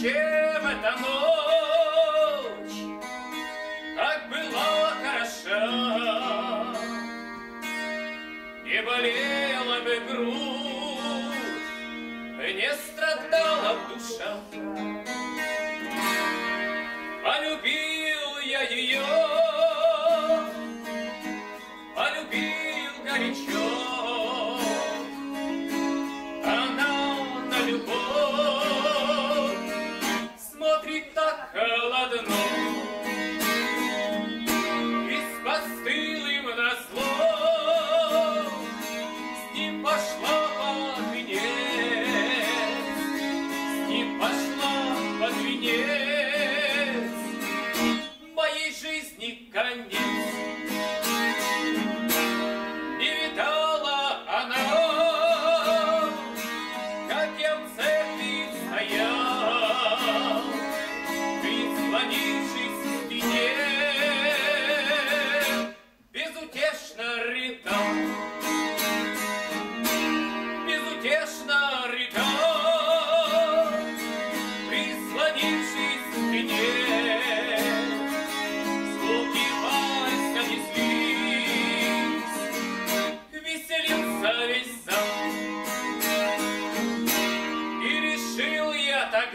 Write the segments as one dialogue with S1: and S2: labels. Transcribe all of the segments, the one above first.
S1: Чем эта ночь так была хороша? Не болела бы грудь, не страдала бы душа. Полюбил я ее, полюбил горячо. coming in.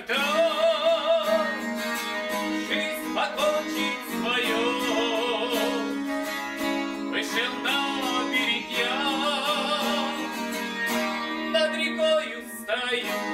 S1: когда жизнь покончит свое, вышел на берег я, над рекою стою.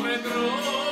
S1: με